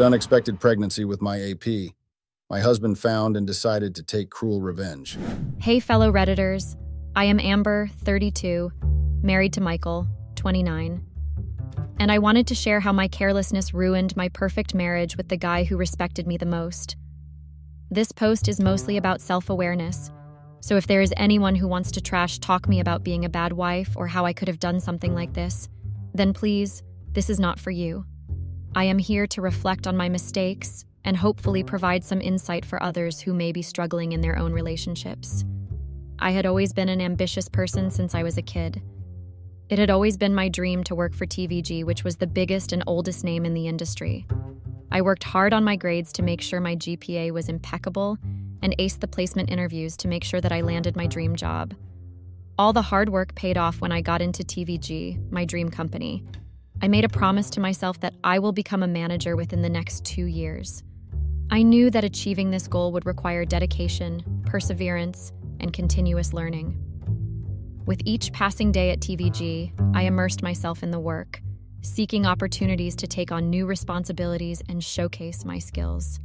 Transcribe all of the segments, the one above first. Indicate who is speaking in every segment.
Speaker 1: unexpected pregnancy with my AP. My husband found and decided to take cruel revenge.
Speaker 2: Hey, fellow Redditors. I am Amber, 32, married to Michael, 29. And I wanted to share how my carelessness ruined my perfect marriage with the guy who respected me the most. This post is mostly about self awareness, so if there is anyone who wants to trash talk me about being a bad wife or how I could have done something like this, then please, this is not for you. I am here to reflect on my mistakes and hopefully provide some insight for others who may be struggling in their own relationships. I had always been an ambitious person since I was a kid. It had always been my dream to work for TVG, which was the biggest and oldest name in the industry. I worked hard on my grades to make sure my GPA was impeccable and aced the placement interviews to make sure that I landed my dream job. All the hard work paid off when I got into TVG, my dream company. I made a promise to myself that I will become a manager within the next two years. I knew that achieving this goal would require dedication, perseverance, and continuous learning. With each passing day at TVG, I immersed myself in the work, seeking opportunities to take on new responsibilities and showcase my skills.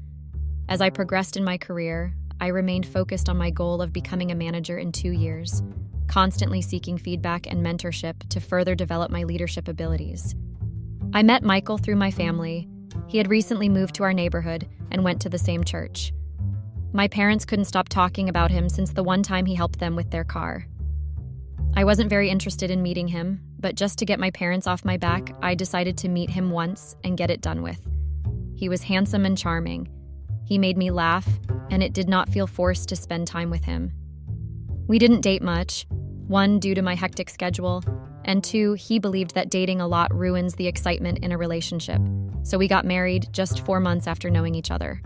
Speaker 2: As I progressed in my career, I remained focused on my goal of becoming a manager in two years, constantly seeking feedback and mentorship to further develop my leadership abilities. I met Michael through my family. He had recently moved to our neighborhood and went to the same church. My parents couldn't stop talking about him since the one time he helped them with their car. I wasn't very interested in meeting him, but just to get my parents off my back, I decided to meet him once and get it done with. He was handsome and charming, he made me laugh, and it did not feel forced to spend time with him. We didn't date much, one, due to my hectic schedule, and two, he believed that dating a lot ruins the excitement in a relationship, so we got married just four months after knowing each other.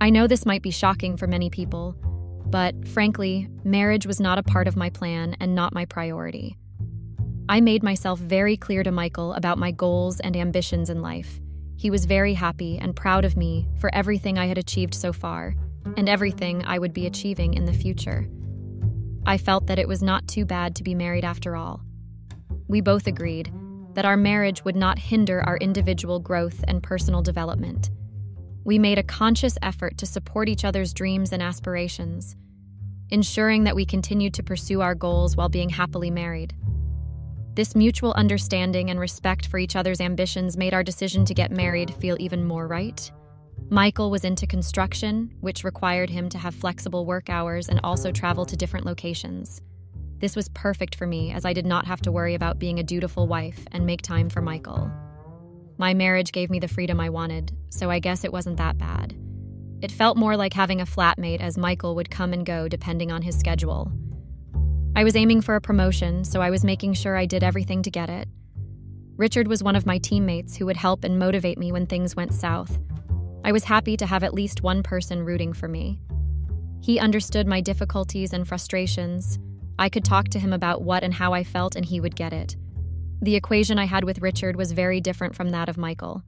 Speaker 2: I know this might be shocking for many people, but frankly, marriage was not a part of my plan and not my priority. I made myself very clear to Michael about my goals and ambitions in life, he was very happy and proud of me for everything I had achieved so far and everything I would be achieving in the future. I felt that it was not too bad to be married after all. We both agreed that our marriage would not hinder our individual growth and personal development. We made a conscious effort to support each other's dreams and aspirations, ensuring that we continued to pursue our goals while being happily married. This mutual understanding and respect for each other's ambitions made our decision to get married feel even more right. Michael was into construction, which required him to have flexible work hours and also travel to different locations. This was perfect for me as I did not have to worry about being a dutiful wife and make time for Michael. My marriage gave me the freedom I wanted, so I guess it wasn't that bad. It felt more like having a flatmate as Michael would come and go depending on his schedule. I was aiming for a promotion, so I was making sure I did everything to get it. Richard was one of my teammates who would help and motivate me when things went south. I was happy to have at least one person rooting for me. He understood my difficulties and frustrations. I could talk to him about what and how I felt, and he would get it. The equation I had with Richard was very different from that of Michael.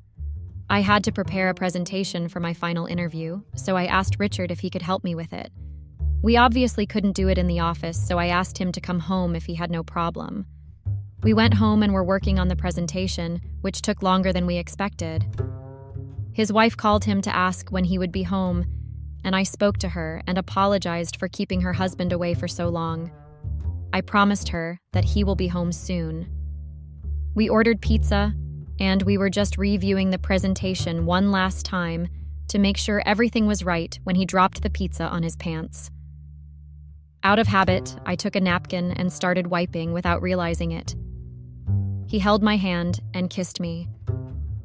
Speaker 2: I had to prepare a presentation for my final interview, so I asked Richard if he could help me with it. We obviously couldn't do it in the office, so I asked him to come home if he had no problem. We went home and were working on the presentation, which took longer than we expected. His wife called him to ask when he would be home, and I spoke to her and apologized for keeping her husband away for so long. I promised her that he will be home soon. We ordered pizza, and we were just reviewing the presentation one last time to make sure everything was right when he dropped the pizza on his pants. Out of habit, I took a napkin and started wiping without realizing it. He held my hand and kissed me.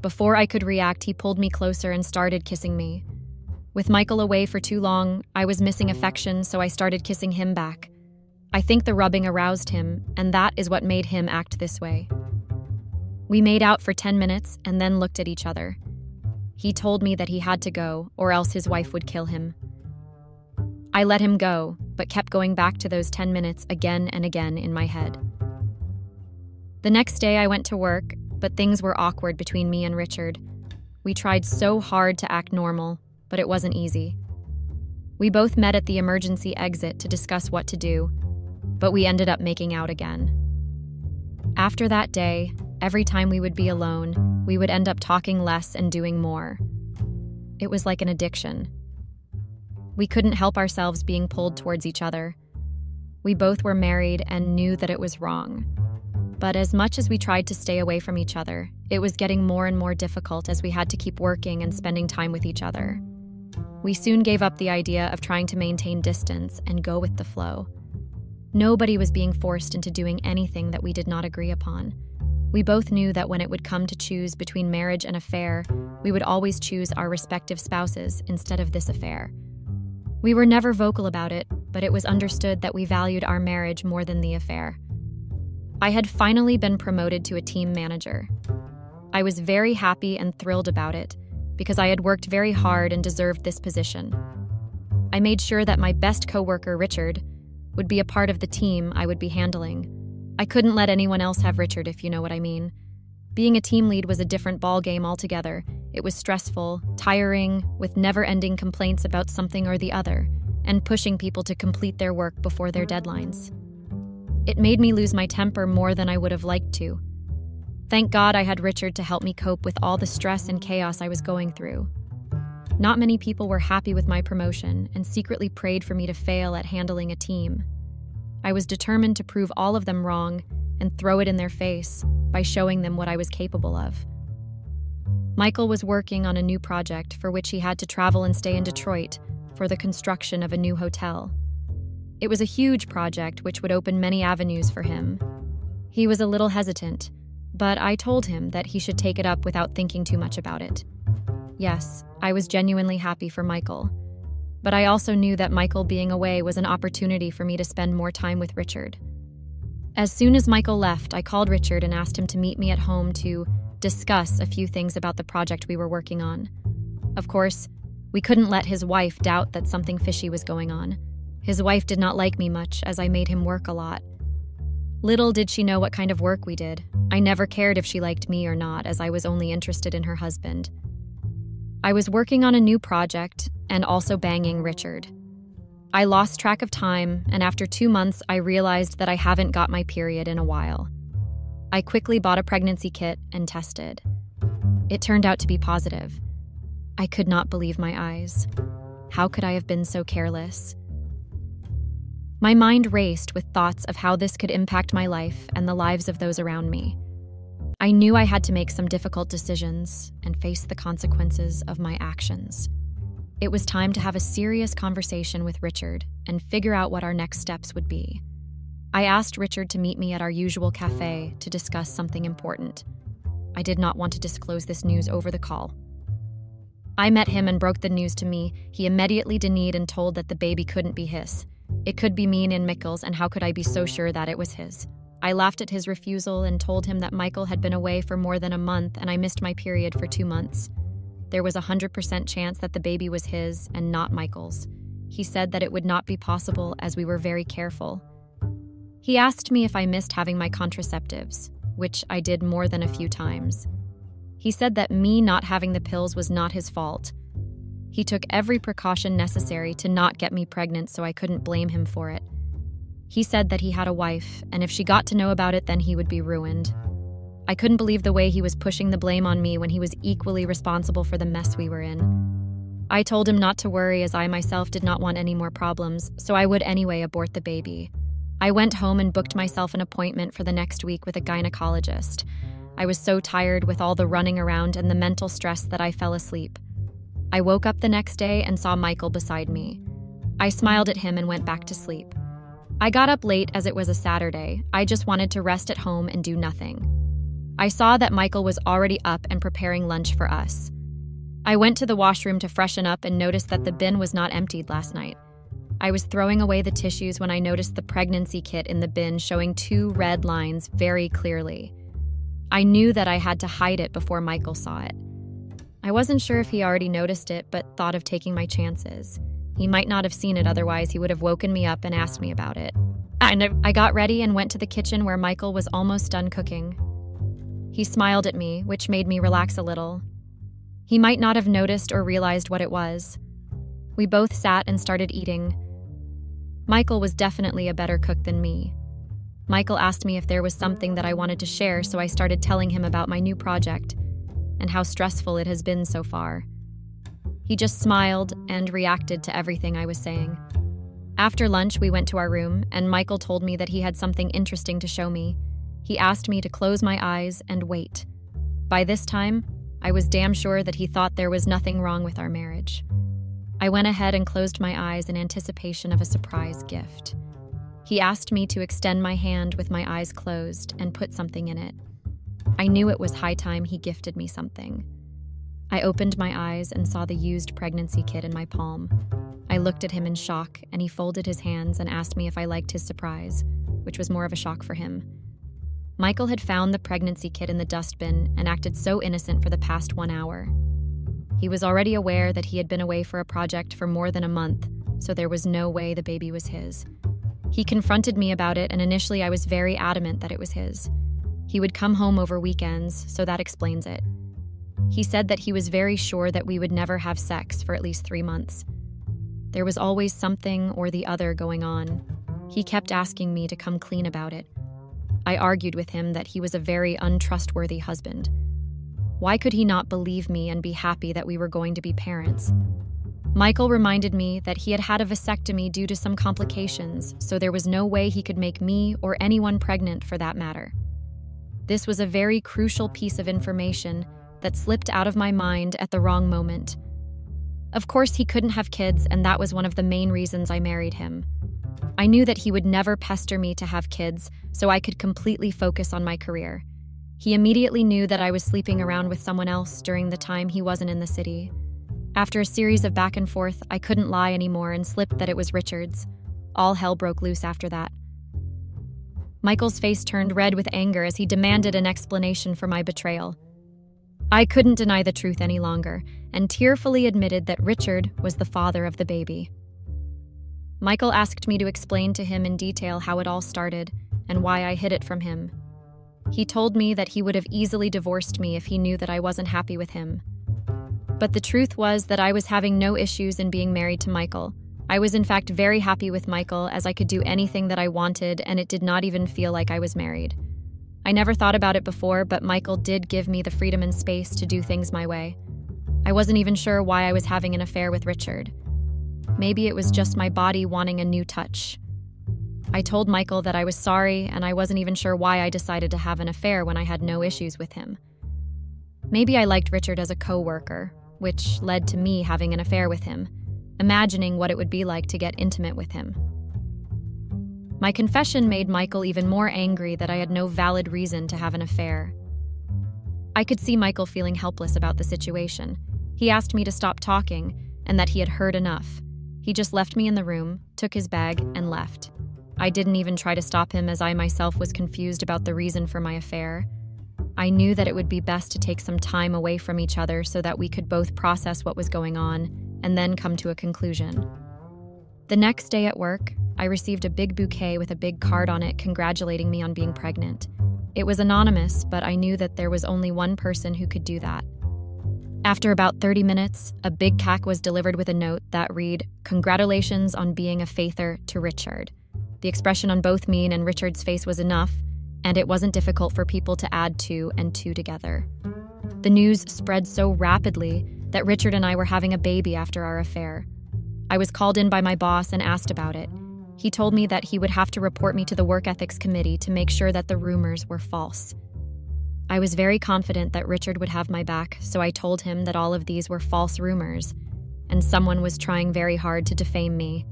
Speaker 2: Before I could react, he pulled me closer and started kissing me. With Michael away for too long, I was missing affection, so I started kissing him back. I think the rubbing aroused him, and that is what made him act this way. We made out for 10 minutes and then looked at each other. He told me that he had to go, or else his wife would kill him. I let him go, but kept going back to those 10 minutes again and again in my head. The next day, I went to work, but things were awkward between me and Richard. We tried so hard to act normal, but it wasn't easy. We both met at the emergency exit to discuss what to do, but we ended up making out again. After that day, every time we would be alone, we would end up talking less and doing more. It was like an addiction. We couldn't help ourselves being pulled towards each other. We both were married and knew that it was wrong. But as much as we tried to stay away from each other, it was getting more and more difficult as we had to keep working and spending time with each other. We soon gave up the idea of trying to maintain distance and go with the flow. Nobody was being forced into doing anything that we did not agree upon. We both knew that when it would come to choose between marriage and affair, we would always choose our respective spouses instead of this affair. We were never vocal about it, but it was understood that we valued our marriage more than the affair. I had finally been promoted to a team manager. I was very happy and thrilled about it because I had worked very hard and deserved this position. I made sure that my best coworker, Richard, would be a part of the team I would be handling. I couldn't let anyone else have Richard, if you know what I mean. Being a team lead was a different ballgame altogether. It was stressful, tiring, with never ending complaints about something or the other, and pushing people to complete their work before their deadlines. It made me lose my temper more than I would have liked to. Thank God I had Richard to help me cope with all the stress and chaos I was going through. Not many people were happy with my promotion and secretly prayed for me to fail at handling a team. I was determined to prove all of them wrong and throw it in their face by showing them what I was capable of. Michael was working on a new project for which he had to travel and stay in Detroit for the construction of a new hotel. It was a huge project which would open many avenues for him. He was a little hesitant, but I told him that he should take it up without thinking too much about it. Yes, I was genuinely happy for Michael. But I also knew that Michael being away was an opportunity for me to spend more time with Richard. As soon as Michael left, I called Richard and asked him to meet me at home to discuss a few things about the project we were working on. Of course, we couldn't let his wife doubt that something fishy was going on. His wife did not like me much, as I made him work a lot. Little did she know what kind of work we did. I never cared if she liked me or not, as I was only interested in her husband. I was working on a new project and also banging Richard. I lost track of time, and after two months, I realized that I haven't got my period in a while. I quickly bought a pregnancy kit and tested. It turned out to be positive. I could not believe my eyes. How could I have been so careless? My mind raced with thoughts of how this could impact my life and the lives of those around me. I knew I had to make some difficult decisions and face the consequences of my actions. It was time to have a serious conversation with Richard and figure out what our next steps would be. I asked Richard to meet me at our usual cafe to discuss something important. I did not want to disclose this news over the call. I met him and broke the news to me. He immediately denied and told that the baby couldn't be his. It could be mean in Michael's, and how could I be so sure that it was his? I laughed at his refusal and told him that Michael had been away for more than a month and I missed my period for two months. There was a 100% chance that the baby was his and not Michael's. He said that it would not be possible as we were very careful. He asked me if I missed having my contraceptives, which I did more than a few times. He said that me not having the pills was not his fault, he took every precaution necessary to not get me pregnant so I couldn't blame him for it. He said that he had a wife, and if she got to know about it, then he would be ruined. I couldn't believe the way he was pushing the blame on me when he was equally responsible for the mess we were in. I told him not to worry as I myself did not want any more problems, so I would anyway abort the baby. I went home and booked myself an appointment for the next week with a gynecologist. I was so tired with all the running around and the mental stress that I fell asleep. I woke up the next day and saw Michael beside me. I smiled at him and went back to sleep. I got up late as it was a Saturday. I just wanted to rest at home and do nothing. I saw that Michael was already up and preparing lunch for us. I went to the washroom to freshen up and noticed that the bin was not emptied last night. I was throwing away the tissues when I noticed the pregnancy kit in the bin showing two red lines very clearly. I knew that I had to hide it before Michael saw it. I wasn't sure if he already noticed it, but thought of taking my chances. He might not have seen it, otherwise, he would have woken me up and asked me about it. I I got ready and went to the kitchen where Michael was almost done cooking. He smiled at me, which made me relax a little. He might not have noticed or realized what it was. We both sat and started eating. Michael was definitely a better cook than me. Michael asked me if there was something that I wanted to share, so I started telling him about my new project and how stressful it has been so far. He just smiled and reacted to everything I was saying. After lunch, we went to our room, and Michael told me that he had something interesting to show me. He asked me to close my eyes and wait. By this time, I was damn sure that he thought there was nothing wrong with our marriage. I went ahead and closed my eyes in anticipation of a surprise gift. He asked me to extend my hand with my eyes closed and put something in it. I knew it was high time he gifted me something. I opened my eyes and saw the used pregnancy kit in my palm. I looked at him in shock, and he folded his hands and asked me if I liked his surprise, which was more of a shock for him. Michael had found the pregnancy kit in the dustbin and acted so innocent for the past one hour. He was already aware that he had been away for a project for more than a month, so there was no way the baby was his. He confronted me about it, and initially I was very adamant that it was his. He would come home over weekends, so that explains it. He said that he was very sure that we would never have sex for at least three months. There was always something or the other going on. He kept asking me to come clean about it. I argued with him that he was a very untrustworthy husband. Why could he not believe me and be happy that we were going to be parents? Michael reminded me that he had had a vasectomy due to some complications, so there was no way he could make me or anyone pregnant for that matter. This was a very crucial piece of information that slipped out of my mind at the wrong moment. Of course, he couldn't have kids, and that was one of the main reasons I married him. I knew that he would never pester me to have kids, so I could completely focus on my career. He immediately knew that I was sleeping around with someone else during the time he wasn't in the city. After a series of back and forth, I couldn't lie anymore and slipped that it was Richard's. All hell broke loose after that. Michael's face turned red with anger as he demanded an explanation for my betrayal. I couldn't deny the truth any longer and tearfully admitted that Richard was the father of the baby. Michael asked me to explain to him in detail how it all started and why I hid it from him. He told me that he would have easily divorced me if he knew that I wasn't happy with him. But the truth was that I was having no issues in being married to Michael. I was, in fact, very happy with Michael as I could do anything that I wanted, and it did not even feel like I was married. I never thought about it before, but Michael did give me the freedom and space to do things my way. I wasn't even sure why I was having an affair with Richard. Maybe it was just my body wanting a new touch. I told Michael that I was sorry, and I wasn't even sure why I decided to have an affair when I had no issues with him. Maybe I liked Richard as a coworker, which led to me having an affair with him, imagining what it would be like to get intimate with him. My confession made Michael even more angry that I had no valid reason to have an affair. I could see Michael feeling helpless about the situation. He asked me to stop talking and that he had heard enough. He just left me in the room, took his bag, and left. I didn't even try to stop him as I myself was confused about the reason for my affair. I knew that it would be best to take some time away from each other so that we could both process what was going on and then come to a conclusion. The next day at work, I received a big bouquet with a big card on it congratulating me on being pregnant. It was anonymous, but I knew that there was only one person who could do that. After about 30 minutes, a big cack was delivered with a note that read, Congratulations on being a faither to Richard. The expression on both me and Richard's face was enough, and it wasn't difficult for people to add two and two together. The news spread so rapidly that Richard and I were having a baby after our affair. I was called in by my boss and asked about it. He told me that he would have to report me to the Work Ethics Committee to make sure that the rumors were false. I was very confident that Richard would have my back, so I told him that all of these were false rumors, and someone was trying very hard to defame me.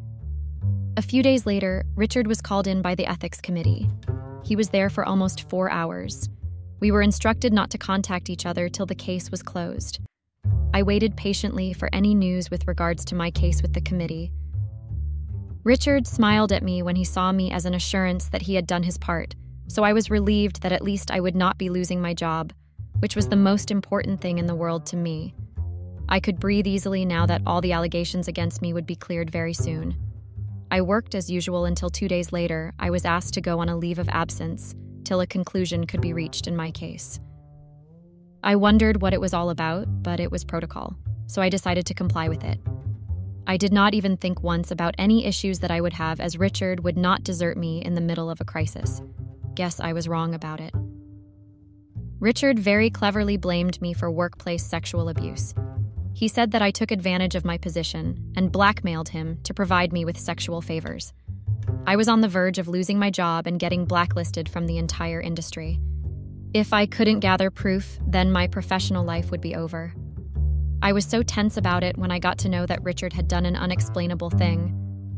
Speaker 2: A few days later, Richard was called in by the Ethics Committee. He was there for almost four hours. We were instructed not to contact each other till the case was closed. I waited patiently for any news with regards to my case with the committee, Richard smiled at me when he saw me as an assurance that he had done his part, so I was relieved that at least I would not be losing my job, which was the most important thing in the world to me. I could breathe easily now that all the allegations against me would be cleared very soon. I worked as usual until two days later, I was asked to go on a leave of absence till a conclusion could be reached in my case. I wondered what it was all about, but it was protocol, so I decided to comply with it. I did not even think once about any issues that I would have, as Richard would not desert me in the middle of a crisis. Guess I was wrong about it. Richard very cleverly blamed me for workplace sexual abuse. He said that I took advantage of my position and blackmailed him to provide me with sexual favors. I was on the verge of losing my job and getting blacklisted from the entire industry. If I couldn't gather proof, then my professional life would be over. I was so tense about it when I got to know that Richard had done an unexplainable thing.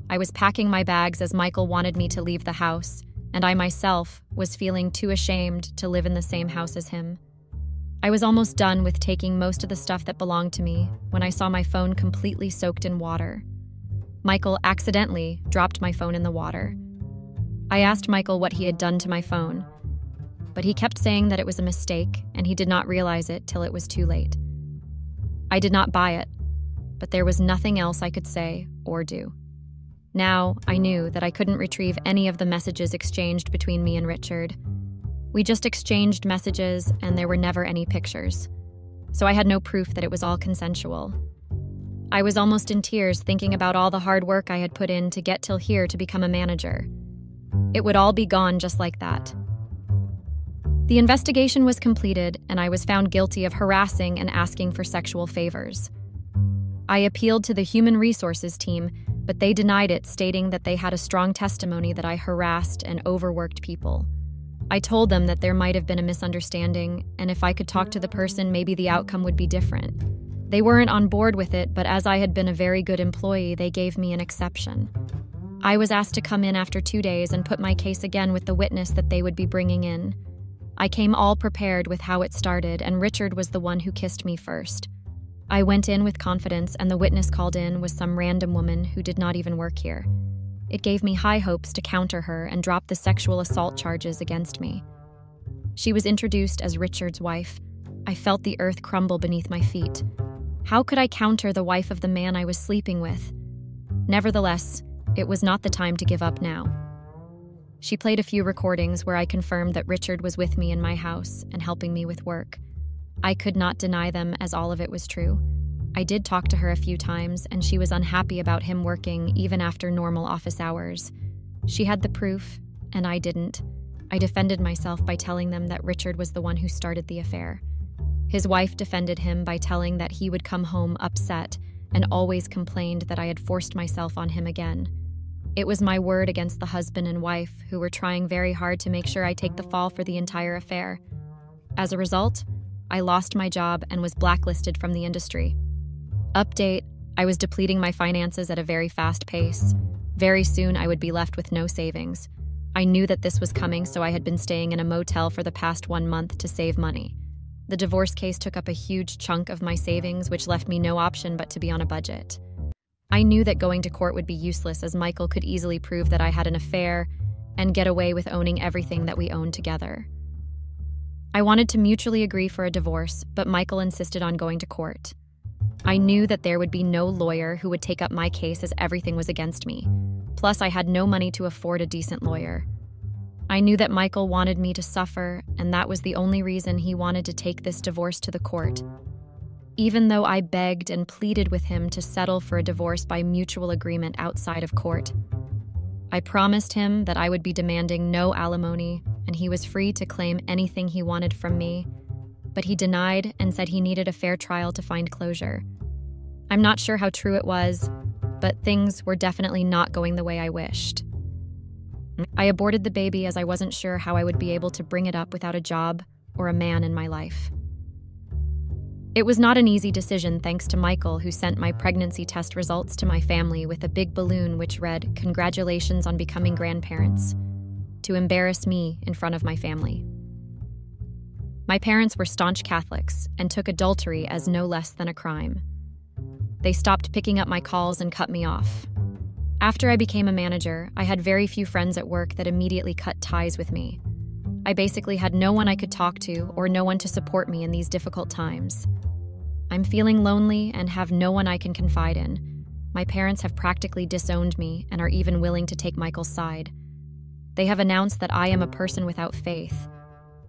Speaker 2: I was packing my bags as Michael wanted me to leave the house, and I myself was feeling too ashamed to live in the same house as him. I was almost done with taking most of the stuff that belonged to me when I saw my phone completely soaked in water. Michael accidentally dropped my phone in the water. I asked Michael what he had done to my phone, but he kept saying that it was a mistake and he did not realize it till it was too late. I did not buy it, but there was nothing else I could say or do. Now I knew that I couldn't retrieve any of the messages exchanged between me and Richard. We just exchanged messages and there were never any pictures. So I had no proof that it was all consensual. I was almost in tears thinking about all the hard work I had put in to get till here to become a manager. It would all be gone just like that. The investigation was completed, and I was found guilty of harassing and asking for sexual favors. I appealed to the Human Resources team, but they denied it, stating that they had a strong testimony that I harassed and overworked people. I told them that there might have been a misunderstanding, and if I could talk to the person, maybe the outcome would be different. They weren't on board with it, but as I had been a very good employee, they gave me an exception. I was asked to come in after two days and put my case again with the witness that they would be bringing in. I came all prepared with how it started, and Richard was the one who kissed me first. I went in with confidence, and the witness called in was some random woman who did not even work here. It gave me high hopes to counter her and drop the sexual assault charges against me. She was introduced as Richard's wife. I felt the earth crumble beneath my feet. How could I counter the wife of the man I was sleeping with? Nevertheless, it was not the time to give up now. She played a few recordings where I confirmed that Richard was with me in my house and helping me with work. I could not deny them as all of it was true. I did talk to her a few times, and she was unhappy about him working even after normal office hours. She had the proof, and I didn't. I defended myself by telling them that Richard was the one who started the affair. His wife defended him by telling that he would come home upset and always complained that I had forced myself on him again. It was my word against the husband and wife who were trying very hard to make sure I take the fall for the entire affair. As a result, I lost my job and was blacklisted from the industry. Update I was depleting my finances at a very fast pace. Very soon, I would be left with no savings. I knew that this was coming, so I had been staying in a motel for the past one month to save money. The divorce case took up a huge chunk of my savings, which left me no option but to be on a budget. I knew that going to court would be useless, as Michael could easily prove that I had an affair and get away with owning everything that we owned together. I wanted to mutually agree for a divorce, but Michael insisted on going to court. I knew that there would be no lawyer who would take up my case as everything was against me. Plus, I had no money to afford a decent lawyer. I knew that Michael wanted me to suffer, and that was the only reason he wanted to take this divorce to the court. Even though I begged and pleaded with him to settle for a divorce by mutual agreement outside of court, I promised him that I would be demanding no alimony and he was free to claim anything he wanted from me, but he denied and said he needed a fair trial to find closure. I'm not sure how true it was, but things were definitely not going the way I wished. I aborted the baby as I wasn't sure how I would be able to bring it up without a job or a man in my life. It was not an easy decision thanks to Michael, who sent my pregnancy test results to my family with a big balloon which read, Congratulations on becoming grandparents to embarrass me in front of my family. My parents were staunch Catholics and took adultery as no less than a crime. They stopped picking up my calls and cut me off. After I became a manager, I had very few friends at work that immediately cut ties with me. I basically had no one I could talk to or no one to support me in these difficult times. I'm feeling lonely and have no one I can confide in. My parents have practically disowned me and are even willing to take Michael's side. They have announced that I am a person without faith.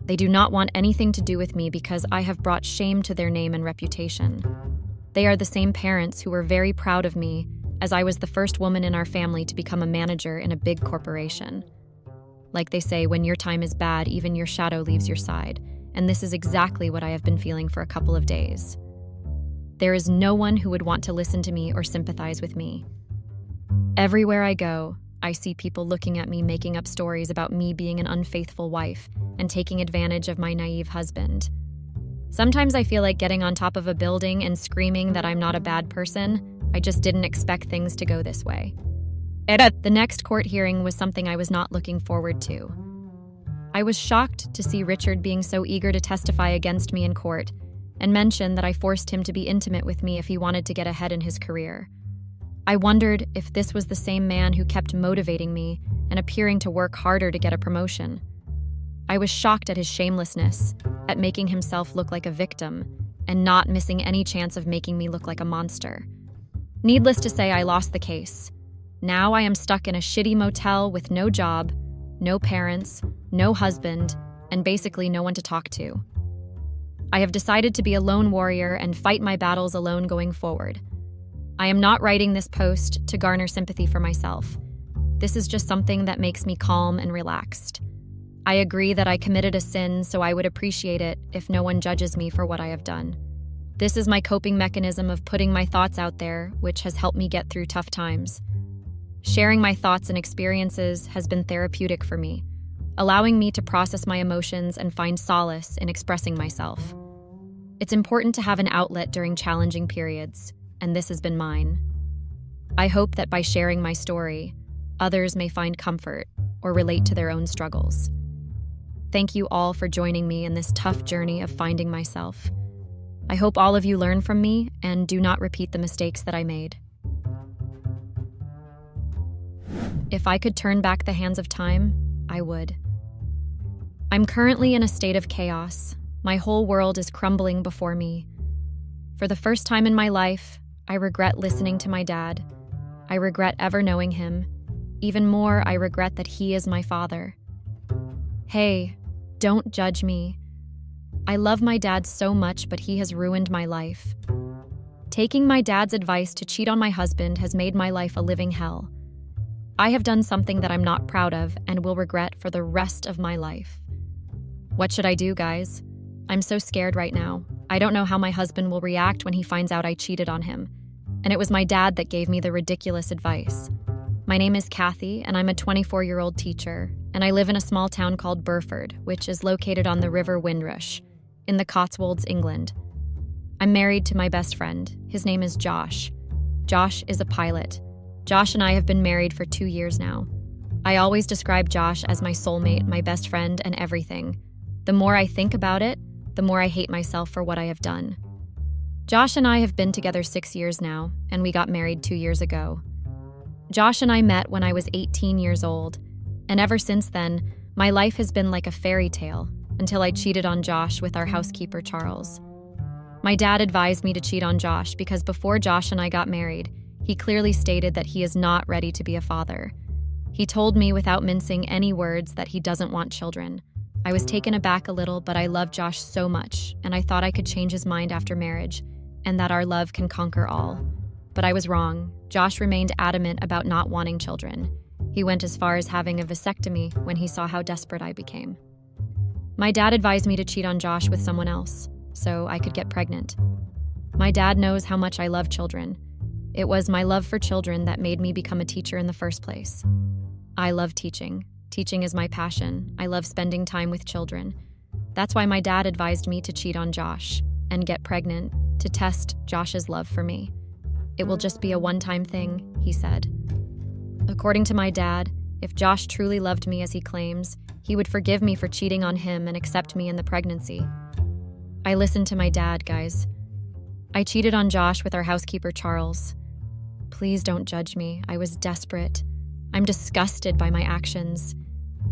Speaker 2: They do not want anything to do with me because I have brought shame to their name and reputation. They are the same parents who were very proud of me, as I was the first woman in our family to become a manager in a big corporation. Like they say, when your time is bad, even your shadow leaves your side. and this is exactly what I have been feeling for a couple of days. There is no one who would want to listen to me or sympathize with me. Everywhere I go, I see people looking at me making up stories about me being an unfaithful wife and taking advantage of my naive husband. Sometimes I feel like getting on top of a building and screaming that I'm not a bad person. I just didn't expect things to go this way. The next court hearing was something I was not looking forward to. I was shocked to see Richard being so eager to testify against me in court and mention that I forced him to be intimate with me if he wanted to get ahead in his career. I wondered if this was the same man who kept motivating me and appearing to work harder to get a promotion. I was shocked at his shamelessness, at making himself look like a victim, and not missing any chance of making me look like a monster. Needless to say, I lost the case. Now I am stuck in a shitty motel with no job, no parents, no husband, and basically no one to talk to. I have decided to be a lone warrior and fight my battles alone going forward. I am not writing this post to garner sympathy for myself. This is just something that makes me calm and relaxed. I agree that I committed a sin, so I would appreciate it if no one judges me for what I have done. This is my coping mechanism of putting my thoughts out there, which has helped me get through tough times. Sharing my thoughts and experiences has been therapeutic for me, allowing me to process my emotions and find solace in expressing myself. It's important to have an outlet during challenging periods, and this has been mine. I hope that by sharing my story, others may find comfort or relate to their own struggles. Thank you all for joining me in this tough journey of finding myself. I hope all of you learn from me and do not repeat the mistakes that I made. If I could turn back the hands of time, I would. I'm currently in a state of chaos. My whole world is crumbling before me. For the first time in my life, I regret listening to my dad. I regret ever knowing him. Even more, I regret that he is my father. Hey, don't judge me. I love my dad so much, but he has ruined my life. Taking my dad's advice to cheat on my husband has made my life a living hell. I have done something that I'm not proud of and will regret for the rest of my life. What should I do, guys? I'm so scared right now. I don't know how my husband will react when he finds out I cheated on him. And it was my dad that gave me the ridiculous advice. My name is Kathy, and I'm a 24 year old teacher, and I live in a small town called Burford, which is located on the River Windrush, in the Cotswolds, England. I'm married to my best friend. His name is Josh. Josh is a pilot. Josh and I have been married for two years now. I always describe Josh as my soulmate, my best friend, and everything. The more I think about it, the more I hate myself for what I have done. Josh and I have been together six years now, and we got married two years ago. Josh and I met when I was 18 years old, and ever since then, my life has been like a fairy tale until I cheated on Josh with our housekeeper, Charles. My dad advised me to cheat on Josh because before Josh and I got married, he clearly stated that he is not ready to be a father. He told me without mincing any words that he doesn't want children. I was taken aback a little, but I love Josh so much, and I thought I could change his mind after marriage, and that our love can conquer all. But I was wrong. Josh remained adamant about not wanting children. He went as far as having a vasectomy when he saw how desperate I became. My dad advised me to cheat on Josh with someone else so I could get pregnant. My dad knows how much I love children. It was my love for children that made me become a teacher in the first place. I love teaching. Teaching is my passion. I love spending time with children. That's why my dad advised me to cheat on Josh and get pregnant to test Josh's love for me. It will just be a one time thing, he said. According to my dad, if Josh truly loved me as he claims, he would forgive me for cheating on him and accept me in the pregnancy. I listened to my dad, guys. I cheated on Josh with our housekeeper, Charles. Please don't judge me. I was desperate. I'm disgusted by my actions.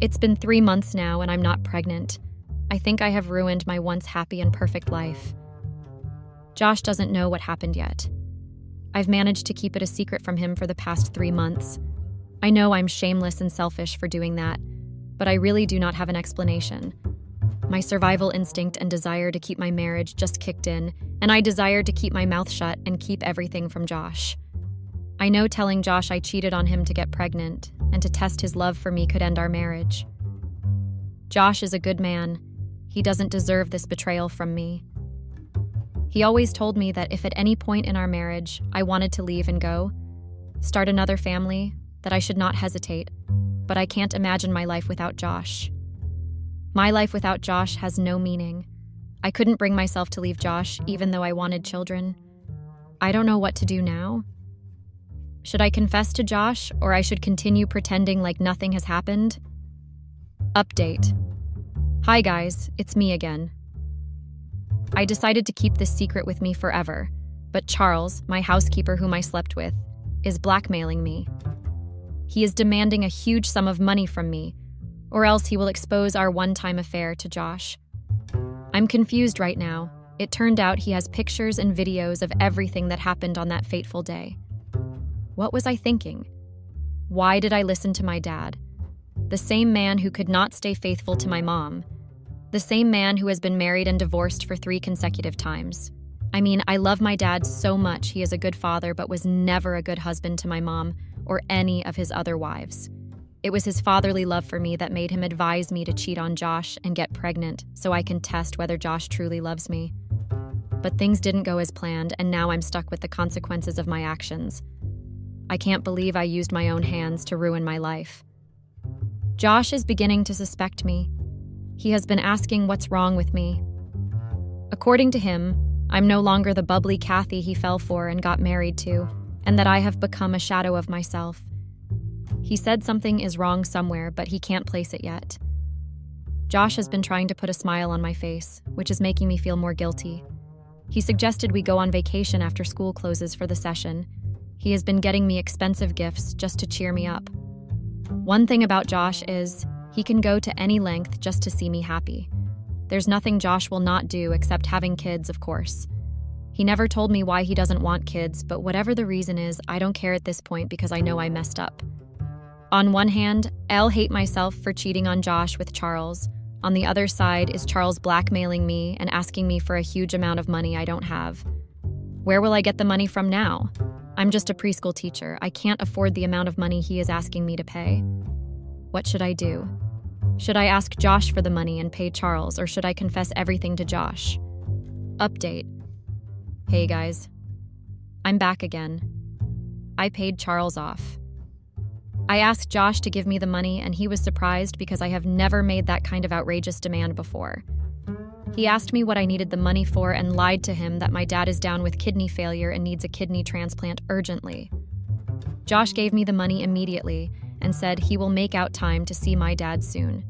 Speaker 2: It's been three months now and I'm not pregnant. I think I have ruined my once happy and perfect life. Josh doesn't know what happened yet. I've managed to keep it a secret from him for the past three months. I know I'm shameless and selfish for doing that, but I really do not have an explanation. My survival instinct and desire to keep my marriage just kicked in, and I desired to keep my mouth shut and keep everything from Josh. I know telling Josh I cheated on him to get pregnant and to test his love for me could end our marriage. Josh is a good man. He doesn't deserve this betrayal from me. He always told me that if at any point in our marriage I wanted to leave and go, start another family, that I should not hesitate, but I can't imagine my life without Josh. My life without Josh has no meaning. I couldn't bring myself to leave Josh, even though I wanted children. I don't know what to do now. Should I confess to Josh, or I should continue pretending like nothing has happened? Update Hi, guys, it's me again. I decided to keep this secret with me forever, but Charles, my housekeeper whom I slept with, is blackmailing me. He is demanding a huge sum of money from me, or else he will expose our one time affair to Josh. I'm confused right now. It turned out he has pictures and videos of everything that happened on that fateful day. What was I thinking? Why did I listen to my dad? The same man who could not stay faithful to my mom. The same man who has been married and divorced for three consecutive times. I mean, I love my dad so much. He is a good father, but was never a good husband to my mom or any of his other wives. It was his fatherly love for me that made him advise me to cheat on Josh and get pregnant so I can test whether Josh truly loves me. But things didn't go as planned, and now I'm stuck with the consequences of my actions. I can't believe I used my own hands to ruin my life. Josh is beginning to suspect me. He has been asking what's wrong with me. According to him, I'm no longer the bubbly Kathy he fell for and got married to, and that I have become a shadow of myself. He said something is wrong somewhere, but he can't place it yet. Josh has been trying to put a smile on my face, which is making me feel more guilty. He suggested we go on vacation after school closes for the session. He has been getting me expensive gifts just to cheer me up. One thing about Josh is he can go to any length just to see me happy. There's nothing Josh will not do except having kids, of course. He never told me why he doesn't want kids, but whatever the reason is, I don't care at this point because I know I messed up. On one hand, I'll hate myself for cheating on Josh with Charles. On the other side is Charles blackmailing me and asking me for a huge amount of money I don't have. Where will I get the money from now? I'm just a preschool teacher. I can't afford the amount of money he is asking me to pay. What should I do? Should I ask Josh for the money and pay Charles, or should I confess everything to Josh? Update Hey guys, I'm back again. I paid Charles off. I asked Josh to give me the money, and he was surprised because I have never made that kind of outrageous demand before. He mm. asked me what I needed the money for and lied to him that my dad is down with kidney failure and needs a kidney transplant urgently. Josh gave me the money immediately and said he will make out time to see my dad soon.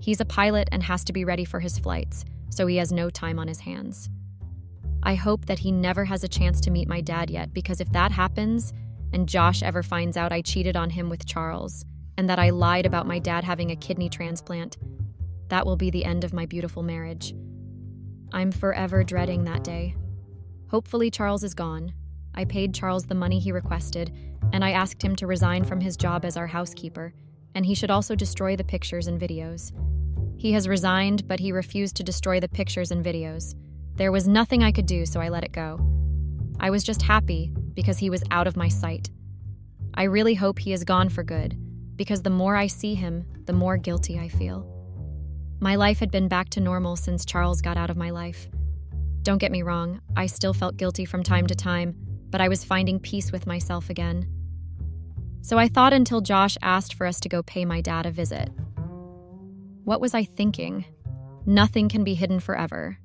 Speaker 2: He's a pilot and has to be ready for his flights, so he has no time on his hands. I hope that he never has a chance to meet my dad yet because if that happens, and Josh ever finds out I cheated on him with Charles, and that I lied about my dad having a kidney transplant, that will be the end of my beautiful marriage. I'm forever dreading that day. Hopefully, Charles is gone. I paid Charles the money he requested, and I asked him to resign from his job as our housekeeper, and he should also destroy the pictures and videos. He has resigned, but he refused to destroy the pictures and videos. There was nothing I could do, so I let it go. I was just happy because he was out of my sight. I really hope he is gone for good, because the more I see him, the more guilty I feel. My life had been back to normal since Charles got out of my life. Don't get me wrong, I still felt guilty from time to time, but I was finding peace with myself again. So I thought until Josh asked for us to go pay my dad a visit. What was I thinking? Nothing can be hidden forever.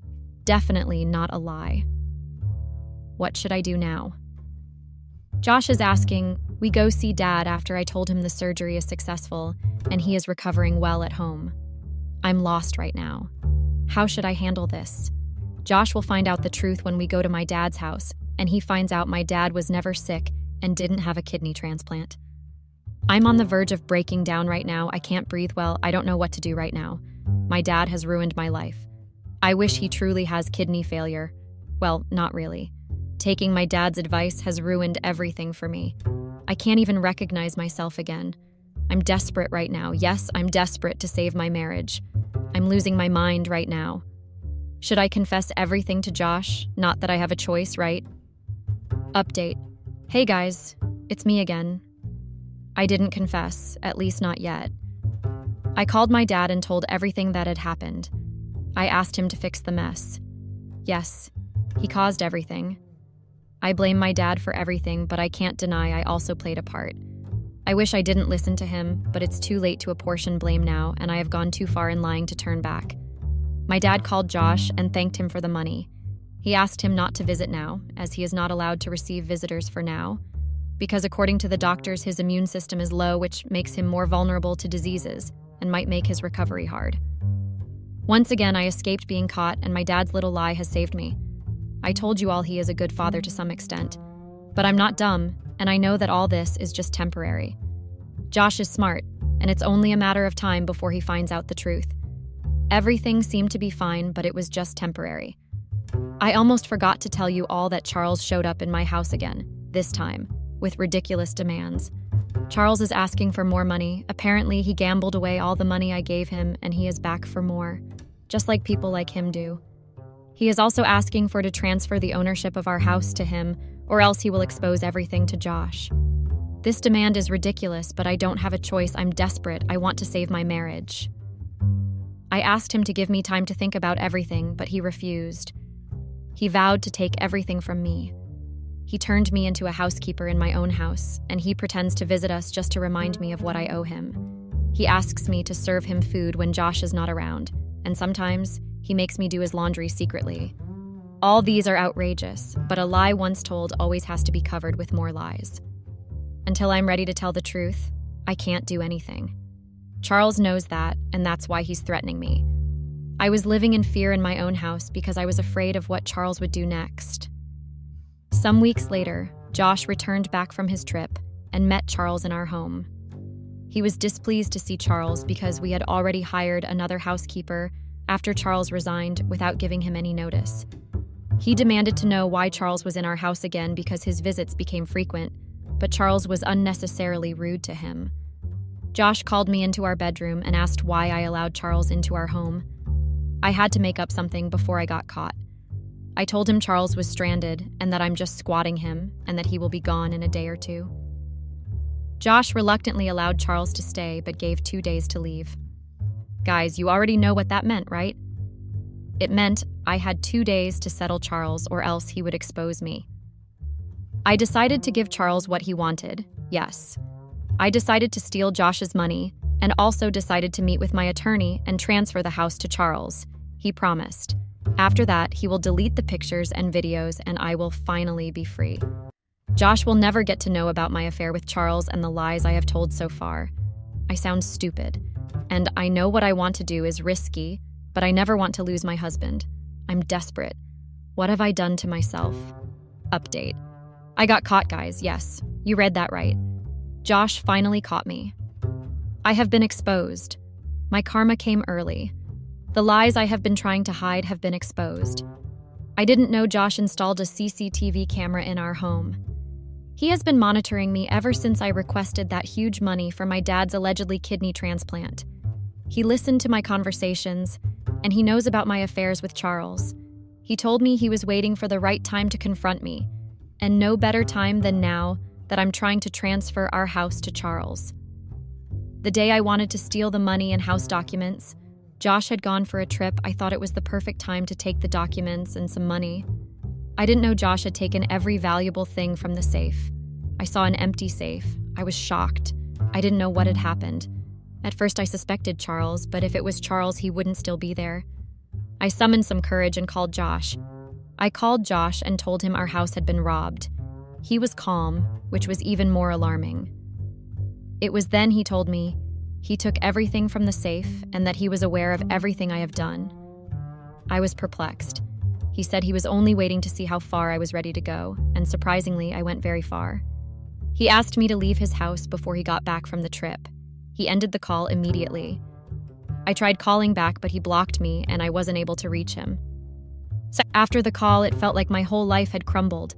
Speaker 2: Definitely not a lie. What should I do now? Josh is asking, we go see dad after I told him the surgery is successful and he is recovering well at home. I'm lost right now. How should I handle this? Josh will find out the truth when we go to my dad's house, and he finds out my dad was never sick and didn't have a kidney transplant. I'm on the verge of breaking down right now. I can't breathe well. I don't know what to do right now. My dad has ruined my life. I wish he truly has kidney failure. Well, not really. Taking my dad's advice has ruined everything for me. I can't even recognize myself again. I'm desperate right now. Yes, I'm desperate to save my marriage. I'm losing my mind right now. Should I confess everything to Josh? Not that I have a choice, right? Update Hey guys, it's me again. I didn't confess, at least not yet. I called my dad and told everything that had happened. I asked him to fix the mess. Yes, he caused everything. I blame my dad for everything, but I can't deny I also played a part. I wish I didn't listen to him, but it's too late to apportion blame now, and I have gone too far in lying to turn back. My dad called Josh and thanked him for the money. He asked him not to visit now, as he is not allowed to receive visitors for now, because according to the doctors, his immune system is low, which makes him more vulnerable to diseases and might make his recovery hard. Once again, I escaped being caught, and my dad's little lie has saved me. I told you all he is a good father to some extent. But I'm not dumb, and I know that all this is just temporary. Josh is smart, and it's only a matter of time before he finds out the truth. Everything seemed to be fine, but it was just temporary. I almost forgot to tell you all that Charles showed up in my house again, this time, with ridiculous demands. Charles is asking for more money. Apparently, he gambled away all the money I gave him, and he is back for more, just like people like him do. He is also asking for to transfer the ownership of our house to him, or else he will expose everything to Josh. This demand is ridiculous, but I don't have a choice. I'm desperate. I want to save my marriage. I asked him to give me time to think about everything, but he refused. He vowed to take everything from me. He turned me into a housekeeper in my own house, and he pretends to visit us just to remind me of what I owe him. He asks me to serve him food when Josh is not around, and sometimes he makes me do his laundry secretly. All these are outrageous, but a lie once told always has to be covered with more lies. Until I'm ready to tell the truth, I can't do anything. Charles knows that, and that's why he's threatening me. I was living in fear in my own house because I was afraid of what Charles would do next. Some weeks later, Josh returned back from his trip and met Charles in our home. He was displeased to see Charles because we had already hired another housekeeper after Charles resigned without giving him any notice. He demanded to know why Charles was in our house again because his visits became frequent, but Charles was unnecessarily rude to him. Josh called me into our bedroom and asked why I allowed Charles into our home. I had to make up something before I got caught. I told him Charles was stranded and that I'm just squatting him and that he will be gone in a day or two. Josh reluctantly allowed Charles to stay but gave two days to leave. Guys, you already know what that meant, right? It meant I had two days to settle Charles or else he would expose me. I decided to give Charles what he wanted, yes. I decided to steal Josh's money and also decided to meet with my attorney and transfer the house to Charles. He promised. After that, he will delete the pictures and videos, and I will finally be free. Josh will never get to know about my affair with Charles and the lies I have told so far. I sound stupid, and I know what I want to do is risky, but I never want to lose my husband. I'm desperate. What have I done to myself? Update. I got caught, guys, yes. You read that right. Josh finally caught me. I have been exposed. My karma came early. The lies I have been trying to hide have been exposed. I didn't know Josh installed a CCTV camera in our home. He has been monitoring me ever since I requested that huge money for my dad's allegedly kidney transplant. He listened to my conversations, and he knows about my affairs with Charles. He told me he was waiting for the right time to confront me, and no better time than now that I'm trying to transfer our house to Charles. The day I wanted to steal the money and house documents, Josh had gone for a trip. I thought it was the perfect time to take the documents and some money. I didn't know Josh had taken every valuable thing from the safe. I saw an empty safe. I was shocked. I didn't know what had happened. At first, I suspected Charles, but if it was Charles, he wouldn't still be there. I summoned some courage and called Josh. I called Josh and told him our house had been robbed. He was calm, which was even more alarming. It was then he told me he took everything from the safe and that he was aware of everything I have done. I was perplexed. He said he was only waiting to see how far I was ready to go, and surprisingly, I went very far. He asked me to leave his house before he got back from the trip. He ended the call immediately. I tried calling back, but he blocked me and I wasn't able to reach him. So after the call, it felt like my whole life had crumbled.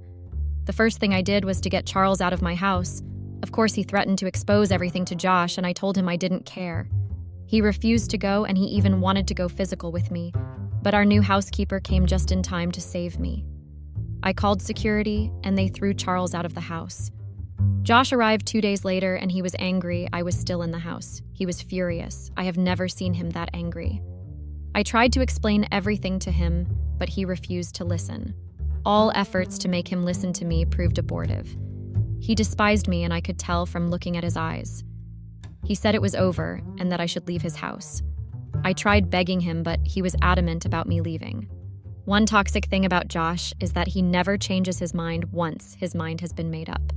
Speaker 2: The first thing I did was to get Charles out of my house, of course, he threatened to expose everything to Josh, and I told him I didn't care. He refused to go, and he even wanted to go physical with me, but our new housekeeper came just in time to save me. I called security, and they threw Charles out of the house. Josh arrived two days later, and he was angry I was still in the house. He was furious. I have never seen him that angry. I tried to explain everything to him, but he refused to listen. All efforts to make him listen to me proved abortive. He despised me, and I could tell from looking at his eyes. He said it was over and that I should leave his house. I tried begging him, but he was adamant about me leaving. One toxic thing about Josh is that he never changes his mind once his mind has been made up.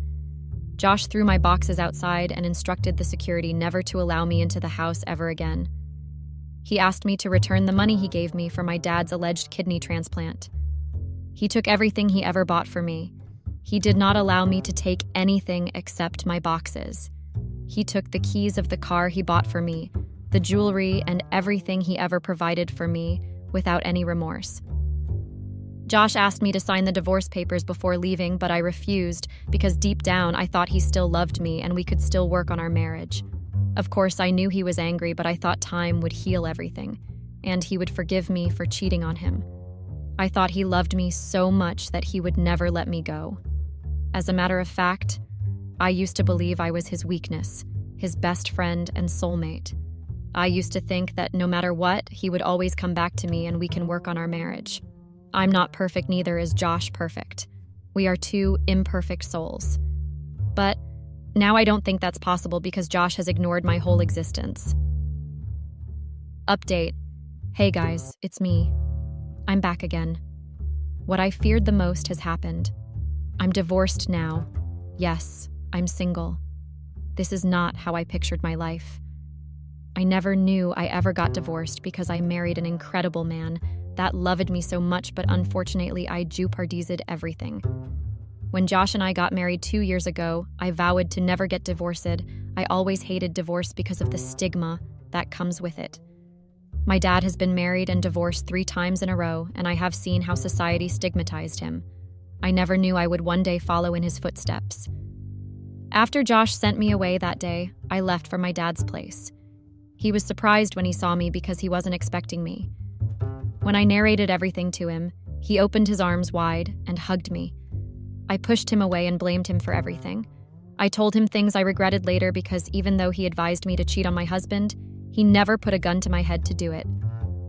Speaker 2: Josh threw my boxes outside and instructed the security never to allow me into the house ever again. He asked me to return the money he gave me for my dad's alleged kidney transplant. He took everything he ever bought for me. He did not allow me to take anything except my boxes. He took the keys of the car he bought for me, the jewelry, and everything he ever provided for me without any remorse. Josh asked me to sign the divorce papers before leaving, but I refused because deep down I thought he still loved me and we could still work on our marriage. Of course, I knew he was angry, but I thought time would heal everything, and he would forgive me for cheating on him. I thought he loved me so much that he would never let me go. As a matter of fact, I used to believe I was his weakness, his best friend and soulmate. I used to think that no matter what, he would always come back to me and we can work on our marriage. I'm not perfect, neither is Josh perfect. We are two imperfect souls. But now I don't think that's possible because Josh has ignored my whole existence. Update Hey guys, it's me. I'm back again. What I feared the most has happened. I'm divorced now. Yes, I'm single. This is not how I pictured my life. I never knew I ever got divorced because I married an incredible man that loved me so much, but unfortunately, I jeopardized everything. When Josh and I got married two years ago, I vowed to never get divorced. I always hated divorce because of the stigma that comes with it. My dad has been married and divorced three times in a row, and I have seen how society stigmatized him. I never knew I would one day follow in his footsteps. After Josh sent me away that day, I left for my dad's place. He was surprised when he saw me because he wasn't expecting me. When I narrated everything to him, he opened his arms wide and hugged me. I pushed him away and blamed him for everything. I told him things I regretted later because even though he advised me to cheat on my husband, he never put a gun to my head to do it.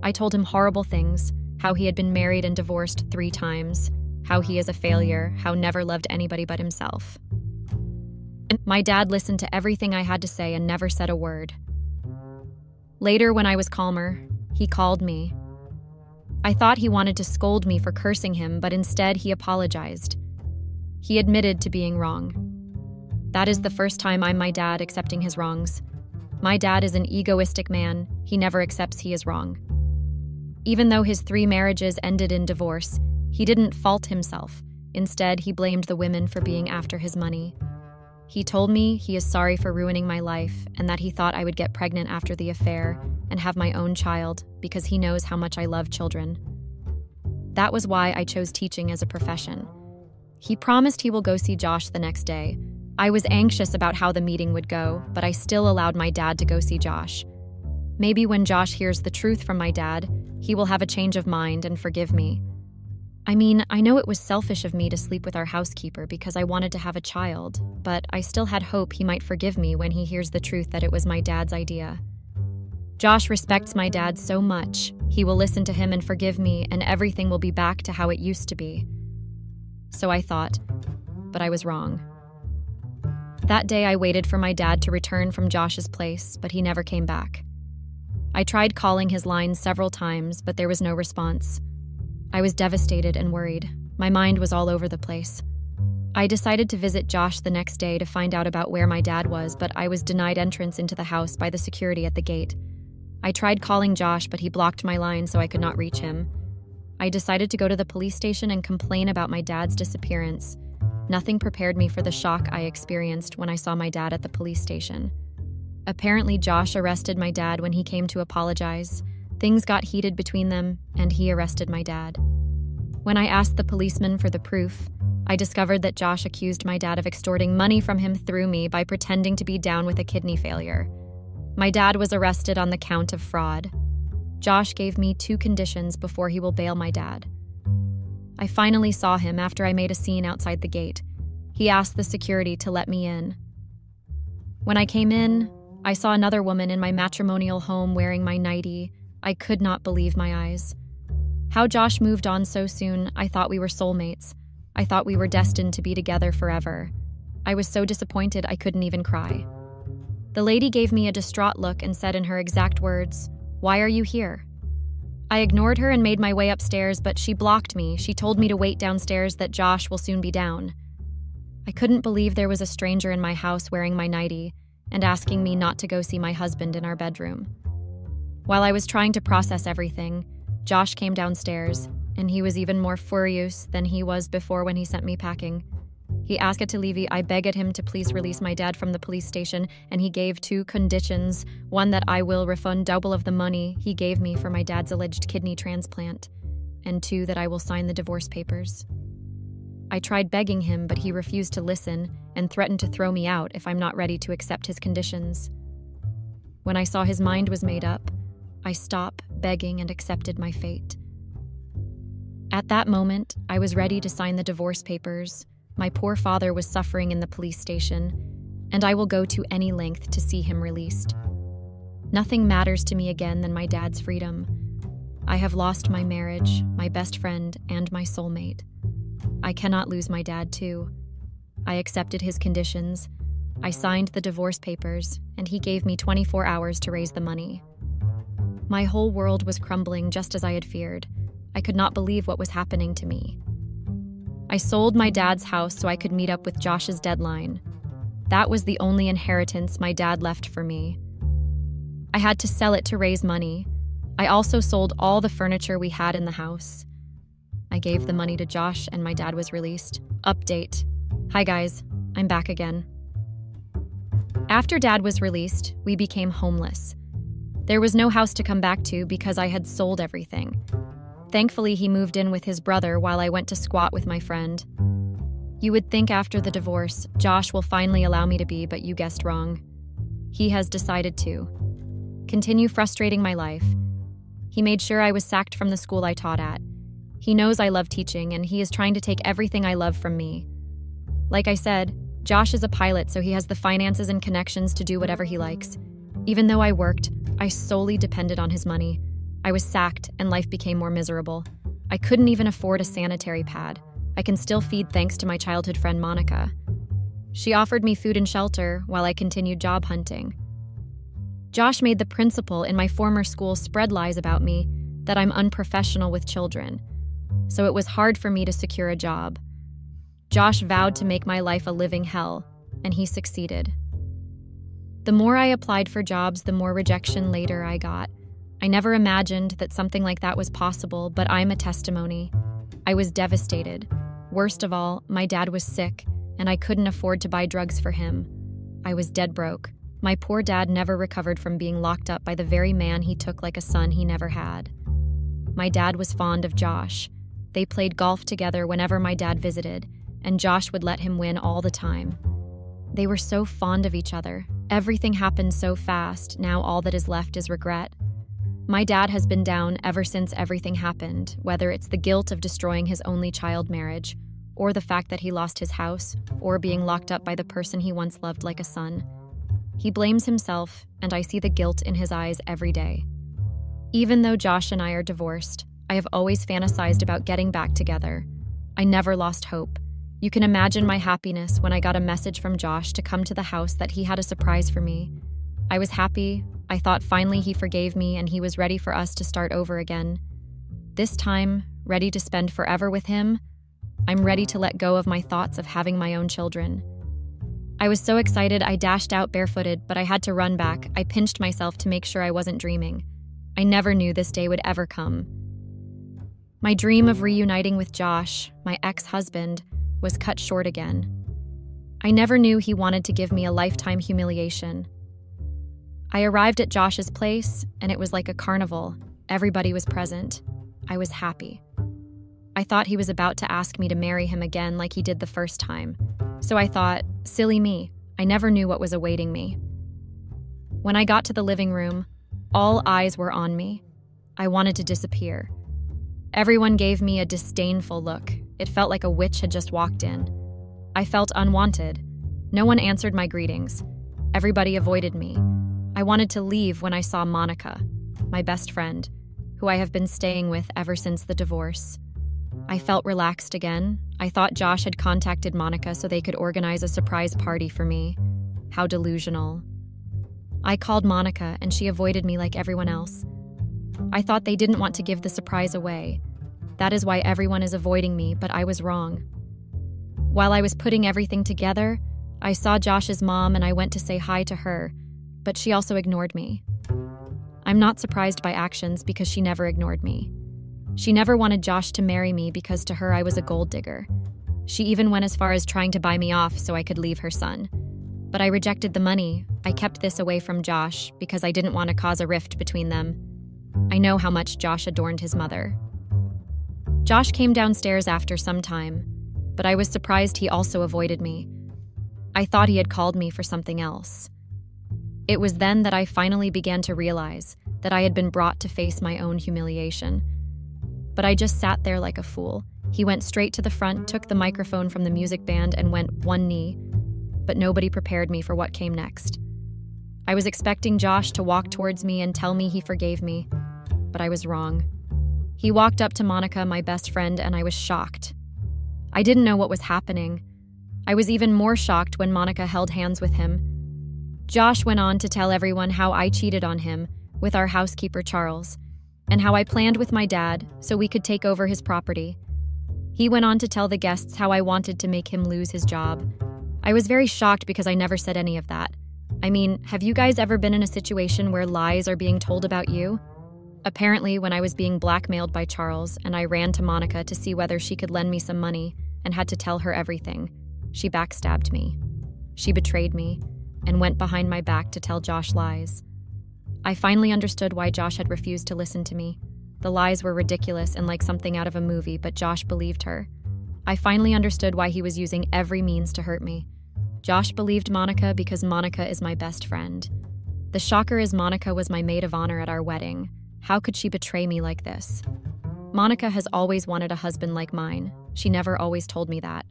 Speaker 2: I told him horrible things how he had been married and divorced three times, how he is a failure, how never loved anybody but himself. My dad listened to everything I had to say and never said a word. Later, when I was calmer, he called me I thought he wanted to scold me for cursing him, but instead he apologized. He admitted to being wrong. That is the first time I'm my dad accepting his wrongs. My dad is an egoistic man, he never accepts he is wrong. Even though his three marriages ended in divorce, he didn't fault himself. Instead, he blamed the women for being after his money. He told me he is sorry for ruining my life and that he thought I would get pregnant after the affair and have my own child because he knows how much I love children. That was why I chose teaching as a profession. He promised he will go see Josh the next day. I was anxious about how the meeting would go, but I still allowed my dad to go see Josh. Maybe when Josh hears the truth from my dad, he will have a change of mind and forgive me. I mean, I know it was selfish of me to sleep with our housekeeper because I wanted to have a child, but I still had hope he might forgive me when he hears the truth that it was my dad's idea. Josh respects my dad so much, he will listen to him and forgive me, and everything will be back to how it used to be. So I thought, but I was wrong. That day, I waited for my dad to return from Josh's place, but he never came back. I tried calling his line several times, but there was no response. I was devastated and worried. My mind was all over the place. I decided to visit Josh the next day to find out about where my dad was, but I was denied entrance into the house by the security at the gate. I tried calling Josh, but he blocked my line so I could not reach him. I decided to go to the police station and complain about my dad's disappearance. Nothing prepared me for the shock I experienced when I saw my dad at the police station. Apparently, Josh arrested my dad when he came to apologize. Things got heated between them, and he arrested my dad. When I asked the policeman for the proof, I discovered that Josh accused my dad of extorting money from him through me by pretending to be down with a kidney failure. My dad was arrested on the count of fraud. Josh gave me two conditions before he will bail my dad. I finally saw him after I made a scene outside the gate. He asked the security to let me in. When I came in, I saw another woman in my matrimonial home wearing my nightie, I could not believe my eyes. How Josh moved on so soon, I thought we were soulmates. I thought we were destined to be together forever. I was so disappointed I couldn't even cry. The lady gave me a distraught look and said in her exact words, Why are you here? I ignored her and made my way upstairs, but she blocked me. She told me to wait downstairs, that Josh will soon be down. I couldn't believe there was a stranger in my house wearing my nightie and asking me not to go see my husband in our bedroom. While I was trying to process everything, Josh came downstairs, and he was even more furious than he was before when he sent me packing. He asked it to leave. I begged him to please release my dad from the police station, and he gave two conditions one, that I will refund double of the money he gave me for my dad's alleged kidney transplant, and two, that I will sign the divorce papers. I tried begging him, but he refused to listen and threatened to throw me out if I'm not ready to accept his conditions. When I saw his mind was made up, I stopped begging and accepted my fate. At that moment, I was ready to sign the divorce papers. My poor father was suffering in the police station, and I will go to any length to see him released. Nothing matters to me again than my dad's freedom. I have lost my marriage, my best friend, and my soulmate. I cannot lose my dad, too. I accepted his conditions. I signed the divorce papers, and he gave me 24 hours to raise the money. My whole world was crumbling just as I had feared. I could not believe what was happening to me. I sold my dad's house so I could meet up with Josh's deadline. That was the only inheritance my dad left for me. I had to sell it to raise money. I also sold all the furniture we had in the house. I gave the money to Josh and my dad was released. Update Hi, guys. I'm back again. After dad was released, we became homeless. There was no house to come back to because I had sold everything. Thankfully, he moved in with his brother while I went to squat with my friend. You would think after the divorce, Josh will finally allow me to be, but you guessed wrong. He has decided to. Continue frustrating my life. He made sure I was sacked from the school I taught at. He knows I love teaching, and he is trying to take everything I love from me. Like I said, Josh is a pilot, so he has the finances and connections to do whatever he likes. Even though I worked, I solely depended on his money. I was sacked, and life became more miserable. I couldn't even afford a sanitary pad. I can still feed thanks to my childhood friend Monica. She offered me food and shelter while I continued job hunting. Josh made the principal in my former school spread lies about me that I'm unprofessional with children so it was hard for me to secure a job. Josh vowed to make my life a living hell, and he succeeded. The more I applied for jobs, the more rejection later I got. I never imagined that something like that was possible, but I'm a testimony. I was devastated. Worst of all, my dad was sick, and I couldn't afford to buy drugs for him. I was dead broke. My poor dad never recovered from being locked up by the very man he took like a son he never had. My dad was fond of Josh, they played golf together whenever my dad visited, and Josh would let him win all the time. They were so fond of each other. Everything happened so fast, now all that is left is regret. My dad has been down ever since everything happened, whether it's the guilt of destroying his only child marriage, or the fact that he lost his house, or being locked up by the person he once loved like a son. He blames himself, and I see the guilt in his eyes every day. Even though Josh and I are divorced, I have always fantasized about getting back together. I never lost hope. You can imagine my happiness when I got a message from Josh to come to the house that he had a surprise for me. I was happy. I thought finally he forgave me and he was ready for us to start over again. This time, ready to spend forever with him, I'm ready to let go of my thoughts of having my own children. I was so excited I dashed out barefooted, but I had to run back. I pinched myself to make sure I wasn't dreaming. I never knew this day would ever come. My dream of reuniting with Josh, my ex husband, was cut short again. I never knew he wanted to give me a lifetime humiliation. I arrived at Josh's place, and it was like a carnival. Everybody was present. I was happy. I thought he was about to ask me to marry him again like he did the first time. So I thought, silly me, I never knew what was awaiting me. When I got to the living room, all eyes were on me. I wanted to disappear. Everyone gave me a disdainful look. It felt like a witch had just walked in. I felt unwanted. No one answered my greetings. Everybody avoided me. I wanted to leave when I saw Monica. my best friend, who I have been staying with ever since the divorce. I felt relaxed again. I thought Josh had contacted Monica so they could organize a surprise party for me. How delusional. I called Monica and she avoided me like everyone else. I thought they didn't want to give the surprise away. That is why everyone is avoiding me, but I was wrong. While I was putting everything together, I saw Josh's mom and I went to say hi to her, but she also ignored me. I'm not surprised by actions because she never ignored me. She never wanted Josh to marry me because to her I was a gold digger. She even went as far as trying to buy me off so I could leave her son. But I rejected the money. I kept this away from Josh because I didn't want to cause a rift between them. I know how much Josh adorned his mother. Josh came downstairs after some time, but I was surprised he also avoided me. I thought he had called me for something else. It was then that I finally began to realize that I had been brought to face my own humiliation. But I just sat there like a fool. He went straight to the front, took the microphone from the music band, and went one knee. But nobody prepared me for what came next. I was expecting Josh to walk towards me and tell me he forgave me, but I was wrong. He walked up to Monica, my best friend, and I was shocked. I didn't know what was happening. I was even more shocked when Monica held hands with him. Josh went on to tell everyone how I cheated on him with our housekeeper Charles, and how I planned with my dad so we could take over his property. He went on to tell the guests how I wanted to make him lose his job. I was very shocked because I never said any of that. I mean, have you guys ever been in a situation where lies are being told about you? Apparently, when I was being blackmailed by Charles and I ran to Monica to see whether she could lend me some money and had to tell her everything, she backstabbed me. She betrayed me and went behind my back to tell Josh lies. I finally understood why Josh had refused to listen to me. The lies were ridiculous and like something out of a movie, but Josh believed her. I finally understood why he was using every means to hurt me. Josh believed Monica because Monica is my best friend. The shocker is Monica was my maid of honor at our wedding. How could she betray me like this? Monica has always wanted a husband like mine. She never always told me that.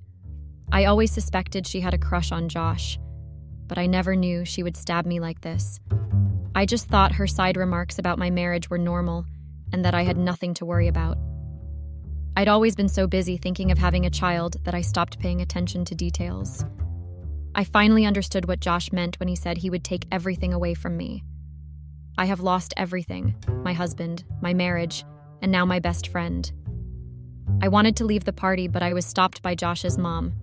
Speaker 2: I always suspected she had a crush on Josh but I never knew she would stab me like this. I just thought her side remarks about my marriage were normal and that I had nothing to worry about. I'd always been so busy thinking of having a child that I stopped paying attention to details. I finally understood what Josh meant when he said he would take everything away from me. I have lost everything my husband, my marriage, and now my best friend. I wanted to leave the party, but I was stopped by Josh's mom,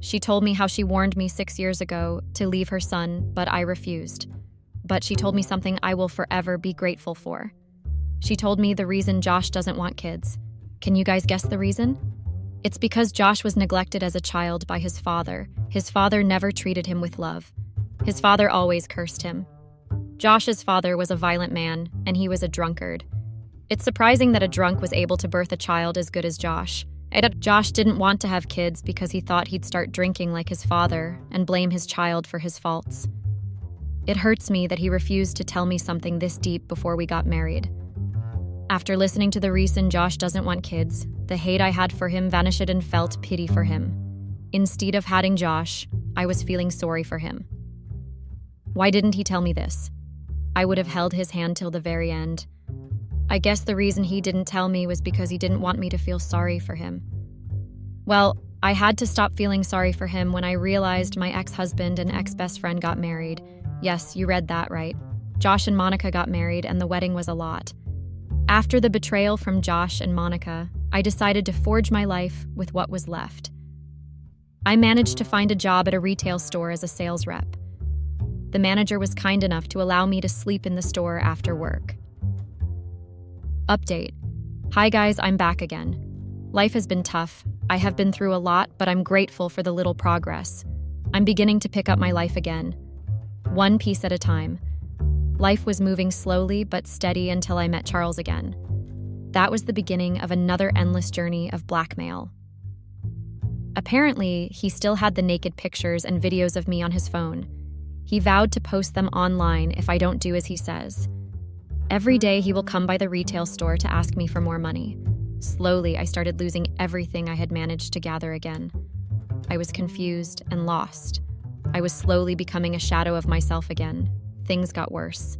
Speaker 2: she told me how she warned me six years ago to leave her son, but I refused. But she told me something I will forever be grateful for. She told me the reason Josh doesn't want kids. Can you guys guess the reason? It's because Josh was neglected as a child by his father. His father never treated him with love. His father always cursed him. Josh's father was a violent man, and he was a drunkard. It's surprising that a drunk was able to birth a child as good as Josh. Josh didn't want to have kids because he thought he'd start drinking like his father and blame his child for his faults. It hurts me that he refused to tell me something this deep before we got married. After listening to the reason Josh doesn't want kids, the hate I had for him vanished and felt pity for him. Instead of hating Josh, I was feeling sorry for him. Why didn't he tell me this? I would have held his hand till the very end. I guess the reason he didn't tell me was because he didn't want me to feel sorry for him. Well, I had to stop feeling sorry for him when I realized my ex husband and ex best friend got married. Yes, you read that right. Josh and Monica got married, and the wedding was a lot. After the betrayal from Josh and Monica, I decided to forge my life with what was left. I managed to find a job at a retail store as a sales rep. The manager was kind enough to allow me to sleep in the store after work. Update Hi, guys, I'm back again. Life has been tough. I have been through a lot, but I'm grateful for the little progress. I'm beginning to pick up my life again. One piece at a time. Life was moving slowly but steady until I met Charles again. That was the beginning of another endless journey of blackmail. Apparently, he still had the naked pictures and videos of me on his phone. He vowed to post them online if I don't do as he says. Every day, he will come by the retail store to ask me for more money. Slowly, I started losing everything I had managed to gather again. I was confused and lost. I was slowly becoming a shadow of myself again. Things got worse.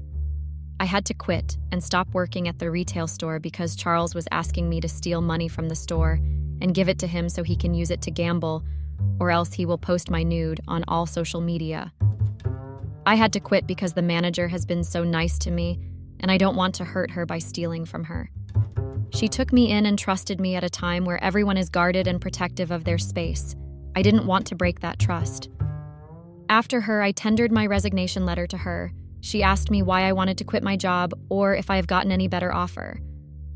Speaker 2: I had to quit and stop working at the retail store because Charles was asking me to steal money from the store and give it to him so he can use it to gamble, or else he will post my nude on all social media. I had to quit because the manager has been so nice to me, and I don't want to hurt her by stealing from her. She took me in and trusted me at a time where everyone is guarded and protective of their space. I didn't want to break that trust. After her, I tendered my resignation letter to her. She asked me why I wanted to quit my job or if I have gotten any better offer.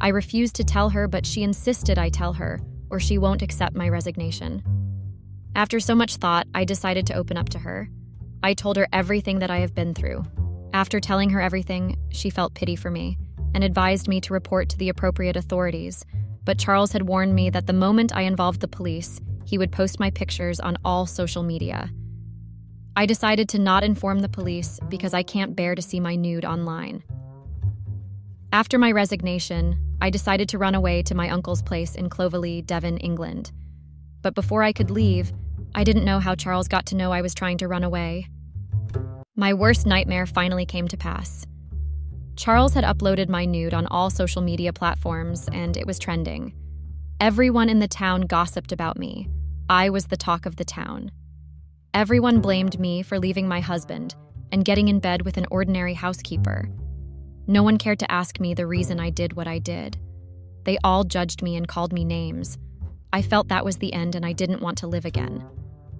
Speaker 2: I refused to tell her, but she insisted I tell her, or she won't accept my resignation. After so much thought, I decided to open up to her. I told her everything that I have been through. After telling her everything, she felt pity for me and advised me to report to the appropriate authorities. But Charles had warned me that the moment I involved the police, he would post my pictures on all social media. I decided to not inform the police because I can't bear to see my nude online. After my resignation, I decided to run away to my uncle's place in Clovelly, Devon, England. But before I could leave, I didn't know how Charles got to know I was trying to run away. My worst nightmare finally came to pass. Charles had uploaded my nude on all social media platforms, and it was trending. Everyone in the town gossiped about me. I was the talk of the town. Everyone blamed me for leaving my husband and getting in bed with an ordinary housekeeper. No one cared to ask me the reason I did what I did. They all judged me and called me names. I felt that was the end and I didn't want to live again.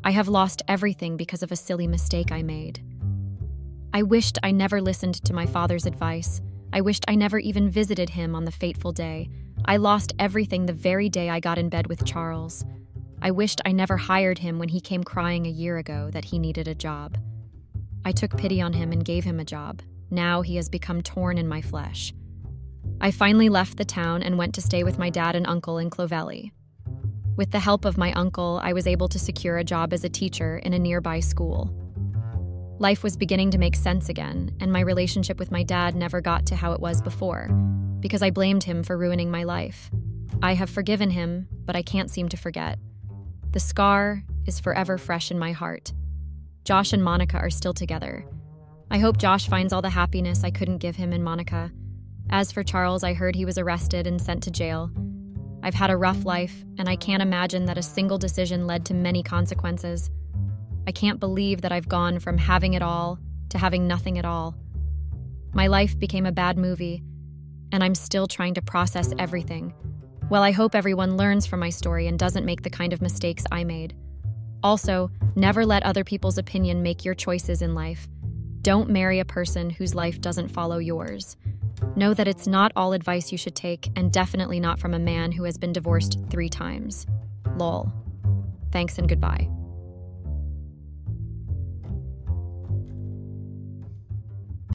Speaker 2: I have lost everything because of a silly mistake I made. I wished I never listened to my father's advice. I wished I never even visited him on the fateful day. I lost everything the very day I got in bed with Charles. I wished I never hired him when he came crying a year ago that he needed a job. I took pity on him and gave him a job. Now he has become torn in my flesh. I finally left the town and went to stay with my dad and uncle in Clovelly. With the help of my uncle, I was able to secure a job as a teacher in a nearby school. Life was beginning to make sense again, and my relationship with my dad never got to how it was before, because I blamed him for ruining my life. I have forgiven him, but I can't seem to forget. The scar is forever fresh in my heart. Josh and Monica are still together. I hope Josh finds all the happiness I couldn't give him in Monica. As for Charles, I heard he was arrested and sent to jail. I've had a rough life, and I can't imagine that a single decision led to many consequences. I can't believe that I've gone from having it all to having nothing at all. My life became a bad movie, and I'm still trying to process everything. Well, I hope everyone learns from my story and doesn't make the kind of mistakes I made. Also, never let other people's opinion make your choices in life. Don't marry a person whose life doesn't follow yours. Know that it's not all advice you should take, and definitely not from a man who has been divorced three times. Lol. Thanks and goodbye.